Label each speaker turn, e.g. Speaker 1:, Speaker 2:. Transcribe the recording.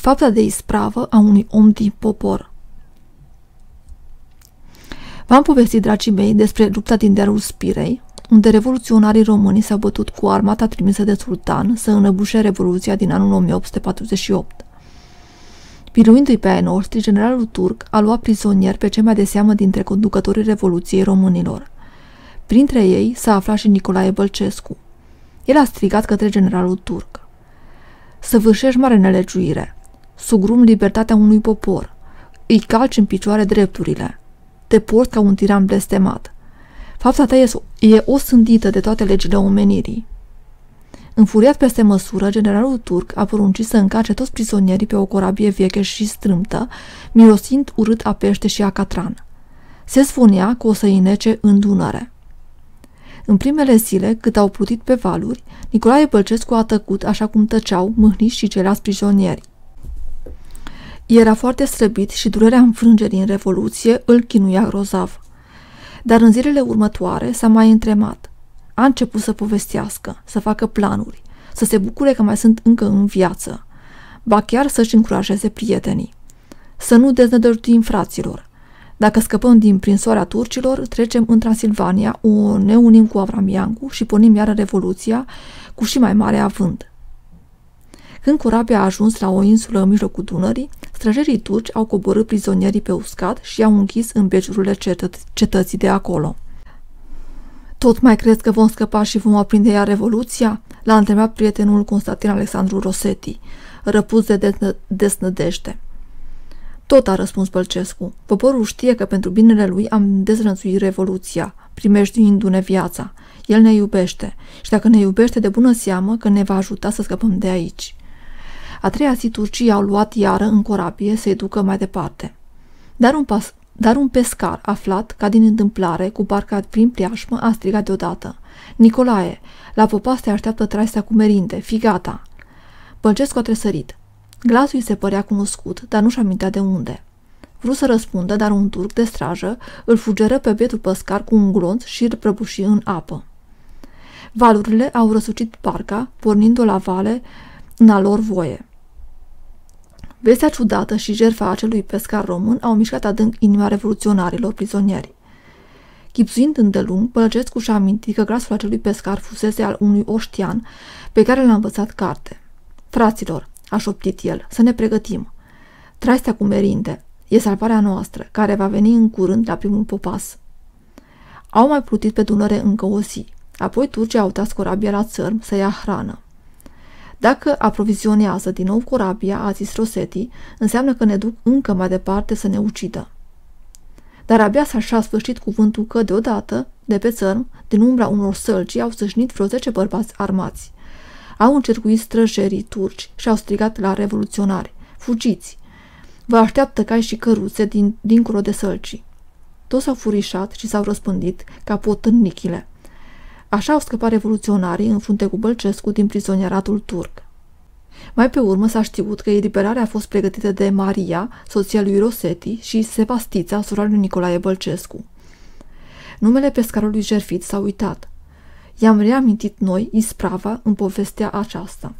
Speaker 1: Fapta de ispravă a unui om din popor V-am povestit, dragii mei, despre lupta din dealul Spirei, unde revoluționarii români s-au bătut cu armata trimisă de sultan să înăbușe revoluția din anul 1848. Biruindu-i pe ai noștri, generalul turc a luat prizonier pe cei mai de seamă dintre conducătorii Revoluției Românilor. Printre ei s-a aflat și Nicolae Bălcescu. El a strigat către generalul turc. Săvârșești mare nelegiuire. Sugrum libertatea unui popor. Îi calci în picioare drepturile. Te porți ca un tiran blestemat. Fapta ta e, e o sândită de toate legile omenirii. Înfuriat peste măsură, generalul turc a poruncit să încace toți prizonierii pe o corabie veche și strâmtă, mirosind urât a pește și a catran. Se spunea că o să inece în Dunăre. În primele zile, cât au plutit pe valuri, Nicolae Bălcescu a tăcut așa cum tăceau mâhniși și ceilalți prizonieri. Era foarte slăbit și durerea înfrângerii în Revoluție îl chinuia grozav. Dar în zilele următoare s-a mai întremat. A început să povestească, să facă planuri, să se bucure că mai sunt încă în viață, ba chiar să-și încurajeze prietenii. Să nu deznădăjduim fraților. Dacă scăpăm din prinsoarea turcilor, trecem în Transilvania, o ne unim cu Avram Iancu și pornim iară Revoluția cu și mai mare avânt. Când corabia a ajuns la o insulă în mijlocul Dunării, străjerii turci au coborât prizonierii pe uscat și i-au închis în beciurile cetă- cetății de acolo. Tot mai crezi că vom scăpa și vom aprinde ea revoluția? L-a întrebat prietenul Constantin Alexandru Rosetti, răpus de desnădește. Tot a răspuns Bălcescu. Poporul știe că pentru binele lui am dezrănțuit revoluția, primejduindu-ne viața. El ne iubește și dacă ne iubește de bună seamă că ne va ajuta să scăpăm de aici. A treia zi turcii au luat iară în corabie să-i ducă mai departe. Dar un, pas, dar un pescar aflat, ca din întâmplare, cu barca prin preajmă, a strigat deodată. Nicolae, la popaste așteaptă traistea cu merinde, fi gata! Bălcescu a tresărit. Glasul îi se părea cunoscut, dar nu-și amintea de unde. Vrut să răspundă, dar un turc de strajă îl fugeră pe bietul păscar cu un glonț și îl prăbuși în apă. Valurile au răsucit parca, pornind-o la vale în a lor voie. Vestea ciudată și jertfa acelui pescar român au mișcat adânc inima revoluționarilor prizonieri. Chipsuind îndelung, Pălăcescu și-a amintit că glasul acelui pescar fusese al unui oștian pe care l-a învățat carte. Fraților, a șoptit el, să ne pregătim. Traistea cu merinde e salvarea noastră, care va veni în curând la primul popas. Au mai plutit pe Dunăre încă o zi. Apoi turcii au tras corabia la țărm să ia hrană. Dacă aprovizionează din nou corabia, a zis Rosetti, înseamnă că ne duc încă mai departe să ne ucidă. Dar abia s-a sfârșit cuvântul că, deodată, de pe țărm, din umbra unor sălci, au sășnit vreo zece bărbați armați. Au încercuit străjerii turci și au strigat la revoluționari. Fugiți! Vă așteaptă cai și căruțe din, dincolo de sălci. Toți s-au furișat și s-au răspândit ca potârnichile. Așa au scăpat revoluționarii în frunte cu Bălcescu din prizonieratul turc. Mai pe urmă s-a știut că eliberarea a fost pregătită de Maria, soția lui Rosetti, și Sebastița, sora lui Nicolae Bălcescu. Numele pescarului Jerfit s-a uitat. I-am reamintit noi isprava în povestea aceasta.